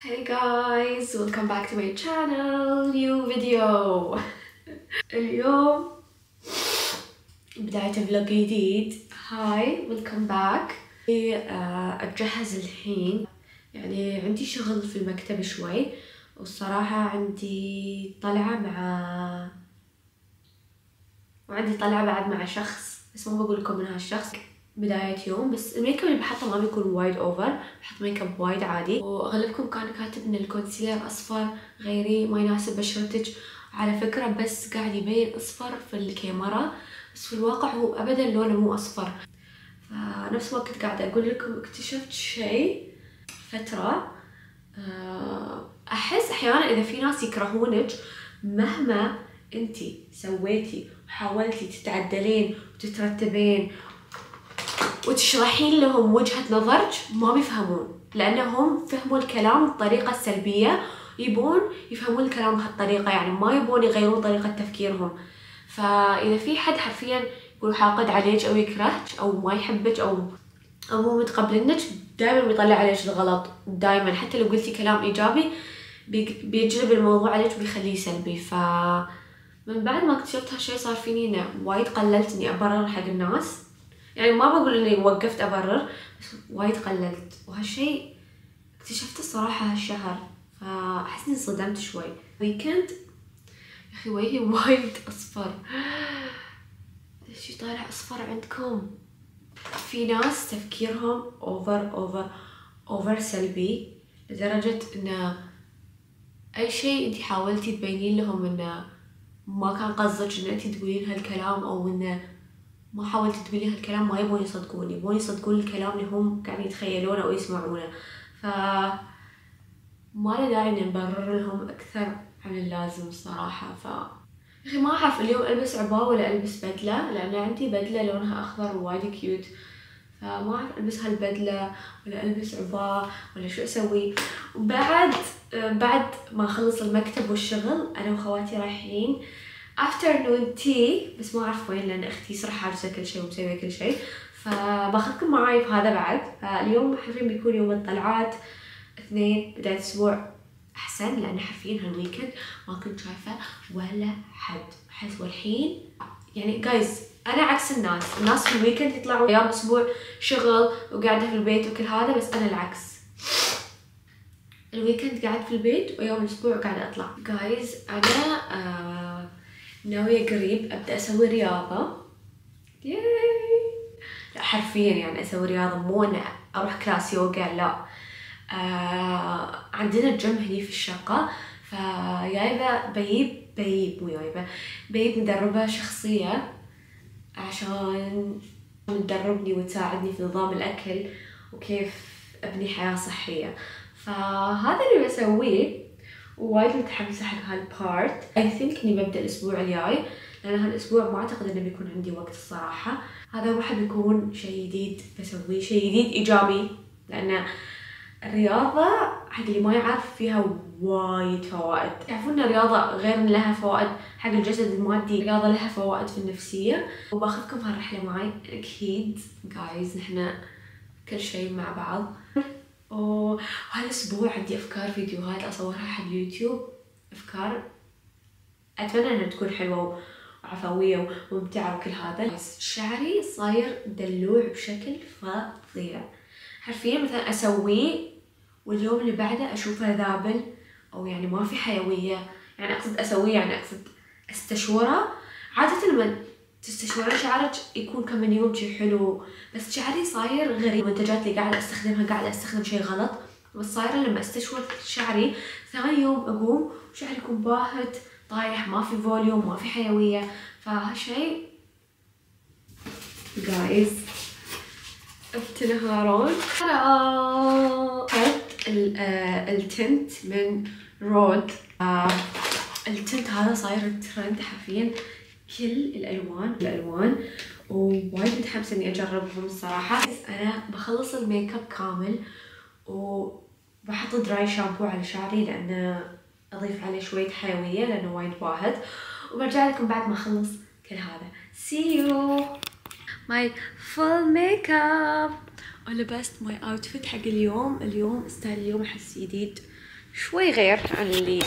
Hey guys, welcome back to my channel, new video. اليوم بداية vlog جديد. Hi welcome back. آه، أتجهز الحين. يعني عندي شغل في المكتب شوي والصراحة عندي طلعة مع وعندي طلعة بعد مع شخص بس ما بقول لكم من هالشخص بداية يوم بس الميك أب اللي بحطه ما بيكون وايد over بحط ميك أب وايد عادي. وأغلبكم كان كاتب إن ال concealer أصفر غيري ما يناسب بشرتك على فكرة بس قاعد يبين أصفر في الكاميرا بس في الواقع هو ابدا لونه مو أصفر. فنفس الوقت قاعدة أقول لكم اكتشفت شيء فترة. آه، أحس أحيانا إذا في ناس يكرهونك مهما انتي سويتي وحاولتي تتعدلين وتترتبين وتشرحين لهم وجهة نظرك ما بيفهمون لأنهم فهموا الكلام بطريقة سلبية يبون يفهمون الكلام بهالطريقة يعني ما يبون يغيرون طريقة تفكيرهم. فإذا في حد حرفيا يقول حاقد عليك أو يكرهك أو ما يحبك أو أو مو متقبلنك دائما بيطلع عليك الغلط دائما حتى لو قلتي كلام إيجابي بيجلب الموضوع عليك وبيخليه سلبي. ف من بعد ما اكتشفت هالشي صار فيني وايد قللت إني أبرر حق الناس. يعني ما بقول إني وقفت أبرر بس وايد قللت. وهالشي اكتشفته الصراحة هالشهر فأحس إني انصدمت شوي. وكنت يا أخي وجهي وايد أصفر. شي طالع أصفر عندكم. في ناس تفكيرهم over over over سلبي لدرجة انه أي شيء انتي حاولتي تبينين لهم انه ما كان قصدك إن انتي تقولين هالكلام أو انه ما حاولت تقولي هالكلام ما يبون يصدقوني يبون يصدقون الكلام اللي هم قاعدين يتخيلونه أو يسمعونه ف ما له داعي إني نبرر لهم أكثر عن اللازم الصراحة ف أخي ما أعرف اليوم ألبس عباءة ولا ألبس بدلة لأن عندي بدلة لونها أخضر ووايد كيوت. فما أعرف ألبس هالبدلة ولا ألبس عباءة ولا شو أسوي. وبعد بعد ما أخلص المكتب والشغل أنا وخواتي رايحين. afternoon tea بس ما أعرف وين لأن أختي صراحة حاجزة كل شيء ومسوية كل شيء. فباخذكم معاي في هذا بعد. فاليوم حرفيا بيكون يوم الطلعات اثنين بداية أسبوع أحسن لأن حرفيا هال weekend ما كنت شايفة ولا حد. احس والحين يعني جايز أنا عكس الناس. الناس في ال weekend يطلعوا أيام أسبوع شغل وقاعدة في البيت وكل هذا بس أنا العكس. ال weekend قاعد في البيت ويوم الأسبوع قاعدة أطلع. جايز أنا آه ناوية قريب أبدأ أسوي رياضة. Yay لا حرفيا يعني أسوي رياضة مو أنا أروح class يوغا لا. آه عندنا الجيم هني في الشقة فجايبة بيب بيب مو جايبة بيب مدربة شخصية عشان تدربني وتساعدني في نظام الأكل وكيف أبني حياة صحية. فهذا اللي بسويه. ووايد متحمسة حق هال part I think إني ببدأ الأسبوع الجاي لأن هالأسبوع ما أعتقد إنه بيكون عندي وقت الصراحة. هذا واحد بيكون شيء جديد بسويه شيء جديد إيجابي لأن الرياضة حق اللي ما يعرف فيها وايد فوائد. تعرفون الرياضة غير لها فوائد حق الجسد المادي الرياضة لها فوائد في النفسية. وباخذكم هالرحلة معي أكيد جايز نحنا كل شيء مع بعض. وهالاسبوع عندي أفكار فيديوهات أصورها حق يوتيوب أفكار أتمنى إنها تكون حلوة وعفوية وممتعة وكل هذا. بس شعري صاير دلوع بشكل فظيع. حرفيا مثلا أسويه واليوم اللي بعده أشوفه ذابل أو يعني ما في حيوية. يعني أقصد أسويه يعني أقصد أستشوره. عادة لما تستشعرين شعرك يكون كم يوم شي حلو. بس شعري صاير غريب. المنتجات اللي قاعدة أستخدمها قاعدة أستخدم شي غلط. بس صايرة لما أستشور شعري ثاني يوم أقوم وشعري يكون باهت طايح ما في volume ما في حيوية. فهالشي جايز بتنهارون اخذت ال tint من Rhode. ال tint هذا صاير ترند حرفيا. كل الألوان الالوان ووايد متحمسة إني أجربهم الصراحة. بس أنا بخلص الميك أب كامل وبحط dry shampoo على شعري لأنه أضيف عليه شوية حيوية لأنه وايد باهت وبرجع لكم بعد ما أخلص كل هذا. See you! My full makeup! ولبست my outfit حق اليوم. اليوم style اليوم احس جديد. شوي غير عن اللي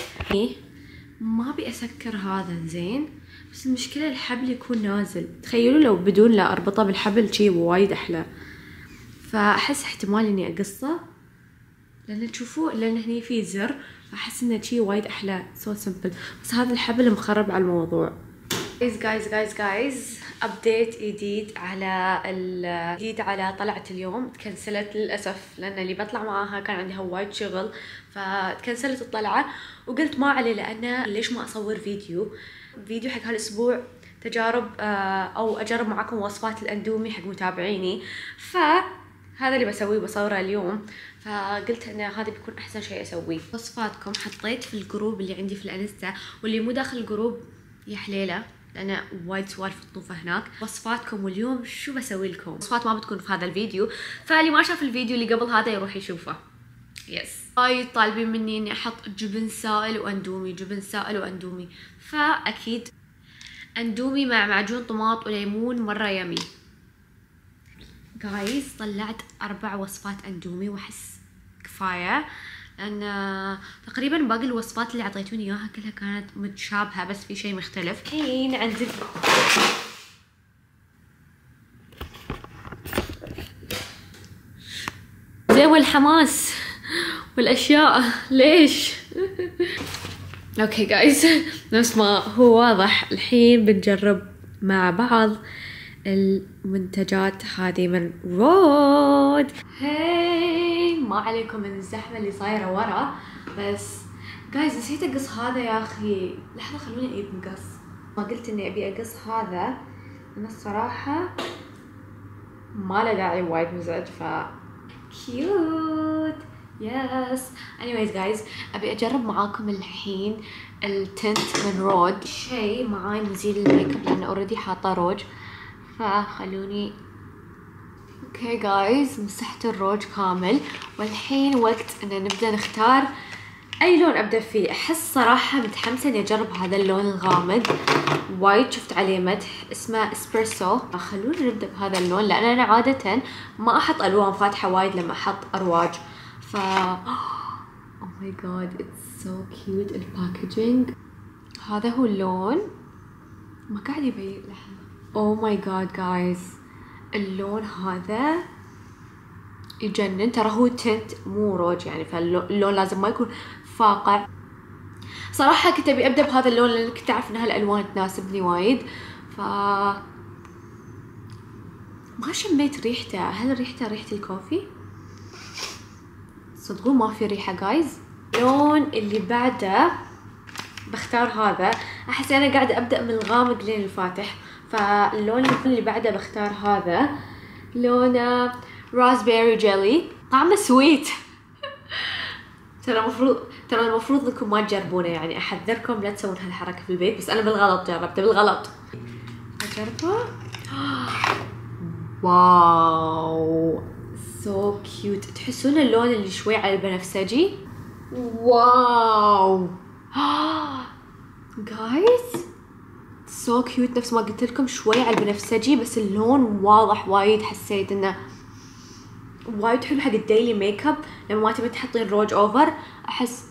ما أبي أسكر هذا زين بس المشكلة الحبل يكون نازل. تخيلوا لو بدون لا أربطه بالحبل شي وايد أحلى. فأحس احتمال إني أقصه. لأن تشوفوا لأن هني في زر احس إنه شي وايد أحلى. so so simple بس هذا الحبل مخرب على الموضوع. جايز جايز جايز جايز update جديد على الجديد على طلعة اليوم. تكنسلت للأسف لأن اللي بطلع معاها كان عندها وايد شغل. فتكنسلت الطلعة. وقلت ما علي لأن ليش ما أصور فيديو؟ فيديو حق هالأسبوع تجارب أو أجرب معاكم وصفات الأندومي حق متابعيني. فهذا اللي بسويه بصوره اليوم. فقلت إن هذا بيكون أحسن شيء أسويه. وصفاتكم حطيت في ال group اللي عندي في الانستا واللي مو داخل ال group يا حليلة لأن وايد سوالف تطوفه هناك. وصفاتكم واليوم شو بسوي لكم؟ وصفات ما بتكون في هذا الفيديو. فاللي ما شاف الفيديو اللي قبل هذا يروح يشوفه. يس وايد طالبين مني إني أحط جبن سائل وأندومي جبن سائل وأندومي. فأكيد أندومي مع معجون طماط وليمون مرة يمي. جايز طلعت أربع وصفات أندومي وأحس كفاية. لأن تقريبا باقي الوصفات اللي أعطيتوني إياها كلها كانت متشابهة بس في شيء مختلف. الحين عندك زين والحماس. والأشياء. ليش؟ okay guys نفس ما هو واضح. الحين بنجرب مع بعض المنتجات هذه من Rhode هاي ما عليكم من الزحمة اللي صايرة ورا بس guys نسيت أقص هذا يا أخي. لحظة خلوني أجيب مقص. ما قلت إني أبي أقص هذا. أنا الصراحة ما له داعي وايد مزعج ف cute yes anyways guys أبي أجرب معاكم الحين ال tint من Rhode. شيء معاي مزيل ال make up لأنه already حاطة روج. فخلوني okay guys مسحت الروج كامل. والحين وقت إن نبدأ نختار أي لون أبدأ فيه. أحس صراحة متحمسة إني أجرب هذا اللون الغامق وايد شفت عليه مدح. اسمه اسبريسو خلونا نبدأ بهذا اللون لأن أنا عادة ما أحط ألوان فاتحة وايد لما أحط أرواج. ف oh my God it's so cute ال packaging هذا هو اللون. ما قاعد يبين لحظة. oh my God guys اللون هذا يجنن. ترى هو tint مو روج يعني فاللون لازم ما يكون فاقع. صراحة كنت أبي أبدأ بهذا اللون لأن كنت اعرف إن هالألوان تناسبني وايد. ف ما شميت ريحته. هل ريحته ريحة الكوفي؟ صدقون ما في ريحة جايز اللون اللي بعده بختار هذا. أحس أنا قاعدة أبدأ من الغامق لين الفاتح. فاللون اللي بعده بختار هذا. لونه raspberry jelly طعمه sweet ترى المفروض ترى المفروض إنكم ما تجربونه يعني أحذركم لا تسوون هالحركة في البيت بس أنا بالغلط جربته بالغلط. أجربه؟ wow. so cute تحسون اللون اللي شوي على البنفسجي؟ wow! guys so cute نفس ما قلت لكم شوي على البنفسجي بس اللون واضح وايد حسيت إنه وايد حلو حق ال daily make up لما ما تبي تحطين روج over أحس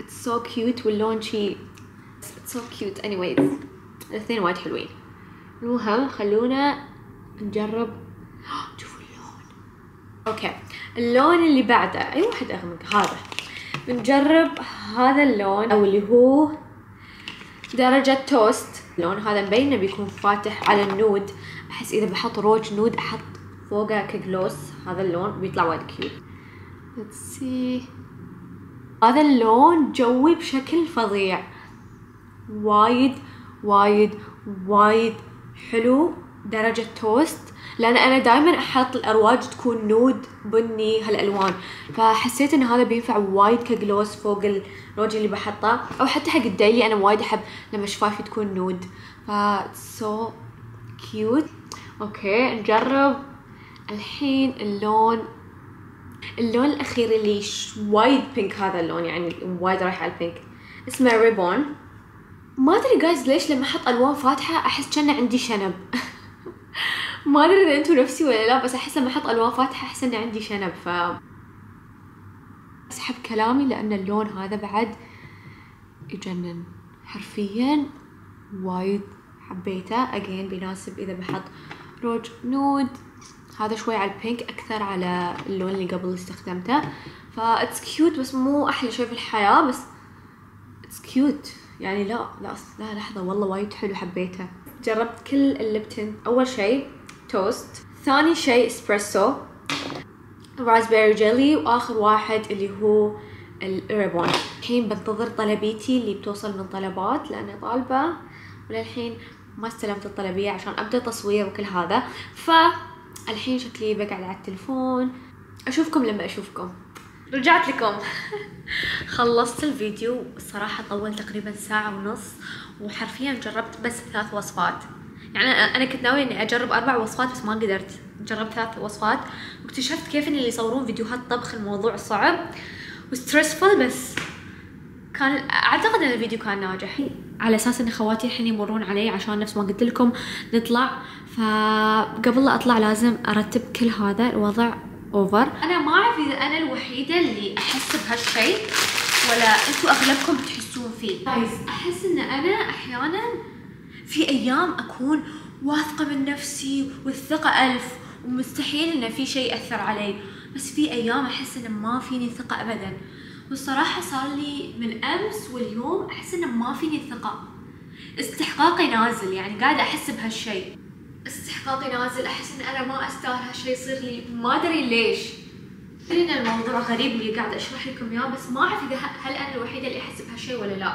it's so cute واللون شي it's so cute اني الاثنين وايد حلوين. المهم خلونا نجرب. اللون okay. اللون اللي بعده. أي واحد أغمق؟ هذا. بنجرب هذا اللون أو اللي هو درجة توست. اللون هذا مبين بيكون فاتح على ال nude. أحس إذا بحط روج nude أحط فوقه ك gloss. هذا اللون بيطلع وايد cute let's هذا اللون جوي بشكل فظيع. وايد وايد وايد حلو. درجة توست. لأن أنا دائما أحط الأرواج تكون nude بني هالألوان. فحسيت إن هذا بينفع وايد ك gloss فوق الروج اللي بحطه أو حتى حق ال daily أنا وايد أحب لما شفايفي تكون nude ف so cute okay نجرب. الحين اللون اللون الأخير اللي وايد pink هذا اللون يعني وايد رايح على ال pink اسمه ribbon ما أدري guys ليش لما أحط ألوان فاتحة أحس كأنه عندي شنب. ما أدري إذا أنتم نفسي ولا لا بس أحس لما أحط ألوان فاتحة أحس إني عندي شنب ف أسحب كلامي لأن اللون هذا بعد يجنن. حرفيا وايد حبيته. again بيناسب إذا بحط روج nude. هذا شوي على ال pink أكثر على اللون اللي قبل استخدمته. فا it's cute بس مو أحلى شيء في الحياة بس it's cute يعني لا لا لحظة والله وايد حلو حبيته. جربت كل ال lip tint أول شيء توست ثاني شيء اسبريسو رازبيري جيلي وآخر واحد اللي هو الريبون الحين بنتظر طلبيتي اللي بتوصل من طلبات لأني طالبة. وللحين ما استلمت الطلبية عشان أبدأ تصوير وكل هذا. فالحين شكلي بقعد على التلفون. أشوفكم لما أشوفكم. رجعت لكم. خلصت الفيديو. الصراحة طول تقريبا ساعة ونص. وحرفيا جربت بس ثلاث وصفات. يعني أنا كنت ناوية إني أجرب أربع وصفات بس ما قدرت. جربت ثلاث وصفات. واكتشفت كيف إن اللي يصورون فيديوهات طبخ الموضوع صعب وستريسفul بس. كان أعتقد إن الفيديو كان ناجح. على أساس إن خواتي الحين يمرون علي عشان نفس ما قلت لكم نطلع. فقبل لا أطلع لازم أرتب كل هذا الوضع اوفر أنا ما أعرف إذا أنا الوحيدة اللي أحس بهالشيء ولا أنتم أغلبكم تحسون فيه. جايز أحس إن أنا أحيانا في أيام أكون واثقة من نفسي والثقة ألف ومستحيل إن في شيء يأثر علي. بس في أيام أحس إن ما فيني ثقة ابدا. والصراحة صار لي من أمس واليوم أحس إن ما فيني ثقة. استحقاقي نازل يعني قاعدة أحس بهالشيء. استحقاقي نازل أحس إن أنا ما أستاهل هالشيء يصير لي. ما أدري ليش. ادري ان الموضوع غريب اللي قاعدة أشرح لكم إياه بس ما أعرف إذا هل أنا الوحيدة اللي أحس بهالشيء ولا لا.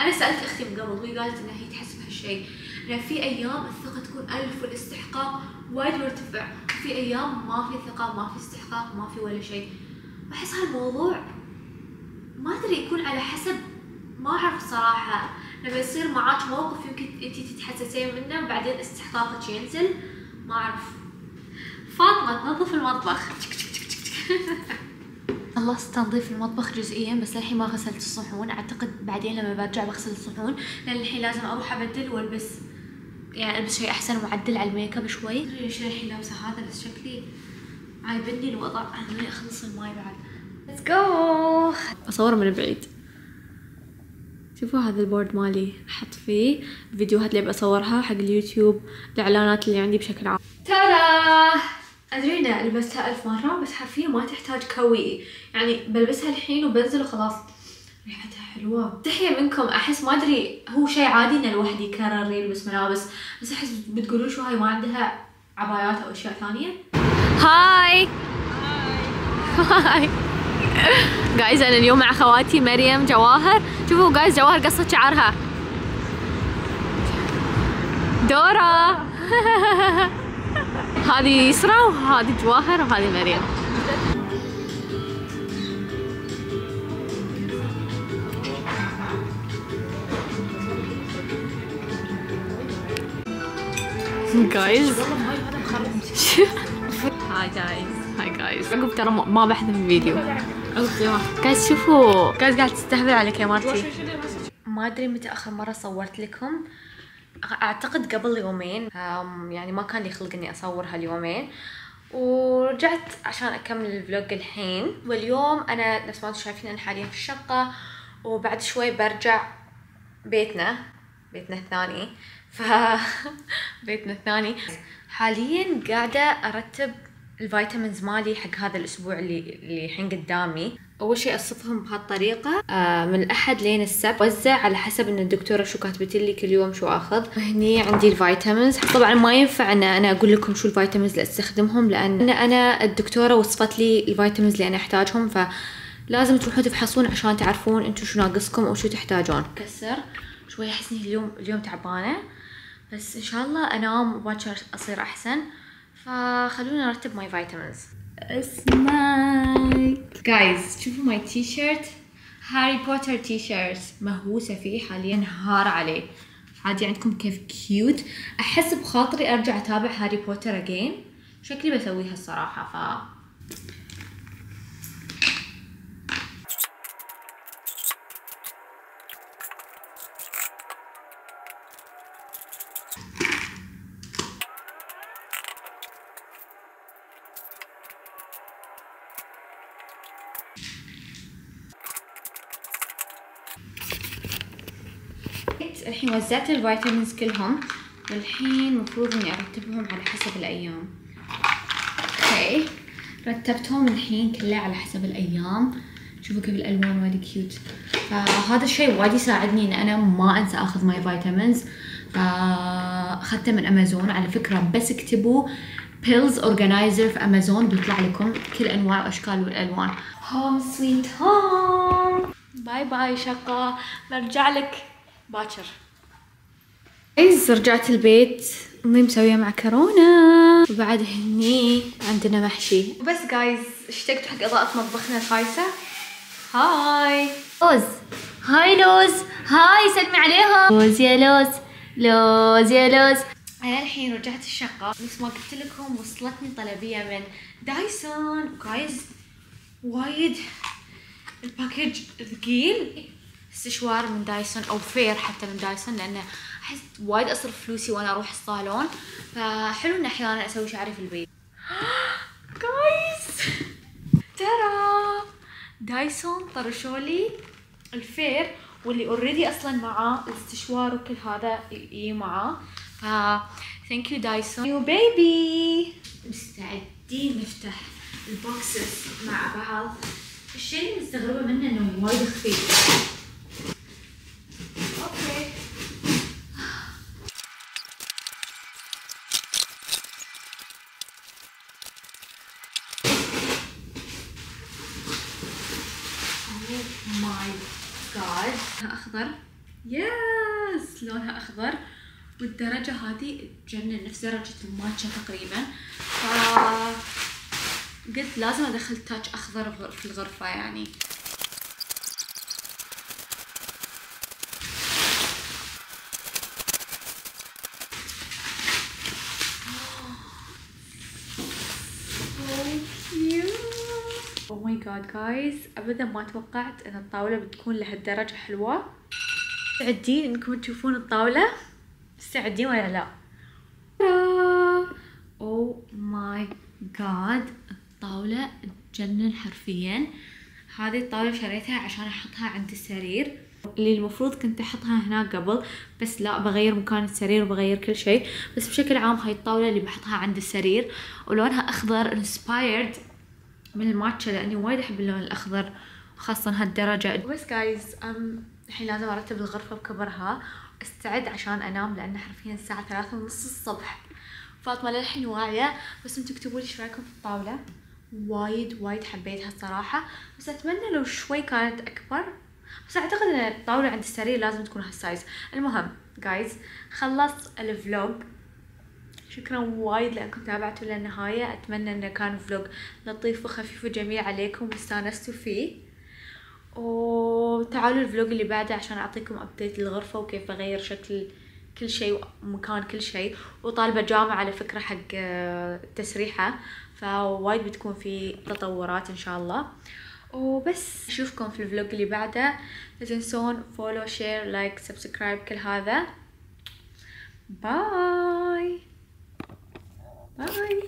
أنا سألت أختي من قبل وهي قالت إنها هي تحس بهالشيء. ان في أيام الثقة تكون ألف والاستحقاق وايد مرتفع وفي أيام ما في ثقة ما في استحقاق ما في ولا شيء. بحس هالموضوع ما أدري يكون على حسب ما أعرف الصراحه لما يصير معاك موقف يمكن انت تتحسسين منه وبعدين استحقاقك ينزل ما أعرف. فاطمة تنظف المطبخ. خلصت تنظيف المطبخ جزئيا بس للحين ما غسلت الصحون. أعتقد بعدين لما برجع بغسل الصحون. لأن الحين لازم أروح أبدل وألبس. يعني ألبس شيء أحسن وأعدل على ال make up شوي. ليش الحين لابسة هذا بس شكلي عايبني الوضع. أنا أخلص الماي بعد؟ let's go اصور من بعيد. شوفوا هذا ال board مالي. أحط فيه الفيديوهات اللي بصورها حق اليوتيوب الإعلانات اللي عندي بشكل عام. ترى! أدري إني لبستها ألف مرة بس حرفيا ما تحتاج كوي. يعني بلبسها الحين وبنزل وخلاص. ريحتها حلوة. تحية منكم. أحس ما أدري هو شيء عادي إن الواحد يكرر يلبس ملابس بس أحس بتقولون شو هاي ما عندها عبايات أو أشياء ثانية؟ هاي! هاي. جايز أنا اليوم مع خواتي مريم جواهر. شوفوا جايز جواهر قصت شعرها. دورا هذه يسرا وهذه جواهر وهذه مريم. جايز هاي جايز هاي جايز عقب ترى ما بحذف الفيديو. جايز شوفوا. جايز قاعد تستهبل على كاميرتي ما أدري متى آخر مرة صورت لكم. أعتقد قبل يومين يعني ما كان لي خلق اني اصور هاليومين ورجعت عشان أكمل ال vlog الحين. واليوم أنا نفس ما أنتم شايفين أنا حاليا في الشقة. وبعد شوي برجع بيتنا بيتنا الثاني. ف بيتنا الثاني. حاليا قاعدة أرتب ال vitamins مالي حق هذا الأسبوع اللي اللي الحين قدامي. أول شيء أصفهم بهالطريقة آه من الأحد لين السبت. وزع على حسب إن الدكتورة شو كاتبت لي كل يوم شو آخذ. هني عندي ال vitamins. طبعا ما ينفع إن أنا أقول لكم شو ال vitamins اللي استخدمهم لأن أنا الدكتورة وصفت لي ال vitamins اللي أنا أحتاجهم ف لازم تروحون تفحصون عشان تعرفون أنتم شو ناقصكم أو شو تحتاجون. كسر. شوي احس اني اليوم اليوم تعبانة. بس إن شاء الله أنام وباكر أصير أحسن. فخلونا نرتب my vitamins اسمعك guys شوفوا my T-shirt هاري بوتر تي شيرت مهووسة فيه حاليا هار عليه. عادي عندكم كيف cute أحس بخاطري أرجع أتابع هاري بوتر again شكلي بسويها الصراحة ف وزعت الفيتامينز كلهم والحين المفروض إني أرتبهم على حسب الأيام. أوكي. رتبتهم الحين كله على حسب الأيام. شوفوا كيف الألوان وايد cute فهذا الشيء وايد يساعدني إن أنا ما أنسى أخذ my vitamins فاخذته من امازون على فكرة بس اكتبوا pills organizer في امازون بيطلع لكم كل أنواع واشكال والألوان. home sweet home bye bye شقة برجع لك. باكر. guys رجعت البيت. أمي مسوية معكرونة وبعد هني عندنا محشي. بس guys اشتقت حق إضاءة مطبخنا الخايسة؟ Hi. لوز. Hi لوز. Hi سلمي عليها. لوز يا لوز. لوز يا لوز. أنا الحين رجعت الشقة. مثل ما قلت لكم وصلتني طلبية من دايسون. guys وايد ال package ثقيل. استشوار من دايسون أو air حتى من دايسون لأنه أحس وايد أصرف فلوسي وأنا أروح الصالون. فحلو ان أحيانا أسوي شعري في البيت. guys ترى دايسون طرشوا لي ال air واللي already أصلا معاه الاستشوار وكل هذا يجي معاه. ف thank you دايسون. you baby مستعدين نفتح ال boxes مع بعض. الشيء اللي مستغربة منه إنه وايد خفيف أوكي my God اخضر yes لونها أخضر والدرجة هذه تجنن نفس درجة الماتشا تقريبا. ف قلت لازم أدخل تاتش أخضر في الغرفة يعني. أو ماي جاد جايز ابدا ما توقعت إن الطاولة بتكون لهالدرجة حلوة. مستعدين انكم تشوفون الطاولة؟ مستعدين ولا لا؟ oh my God الطاولة تجنن حرفيا. هذه الطاولة شريتها عشان أحطها عند السرير. اللي المفروض كنت أحطها هناك قبل بس لا بغير مكان السرير وبغير كل شيء. بس بشكل عام هاي الطاولة اللي بحطها عند السرير ولونها أخضر inspired من الماتشا لأني وايد أحب اللون الأخضر خاصة هالدرجة. بس guys um الحين لازم أرتب الغرفة بكبرها أستعد عشان أنام لأن حرفيا الساعة ثلاثة ونص الصبح. فاطمة للحين واعية بس أنتوا اكتبوا لي إيش رأيكم في الطاولة؟ وايد وايد حبيتها الصراحة بس أتمنى لو شوي كانت أكبر. بس أعتقد إن الطاولة عند السرير لازم تكون ها ال size المهم guys خلصت ال vlog شكرا وايد لأنكم تابعتوا للنهاية. أتمنى إنه كان vlog لطيف وخفيف وجميل عليكم واستانستوا فيه. وتعالوا ال vlog اللي بعده عشان أعطيكم update للغرفة وكيف بغير شكل كل شيء ومكان كل شيء. وطالبة جامعة على فكرة حق التسريحة فوايد بتكون في تطورات إن شاء الله. وبس أشوفكم في ال vlog اللي بعده. لا تنسون follow share like subscribe كل هذا. bye باي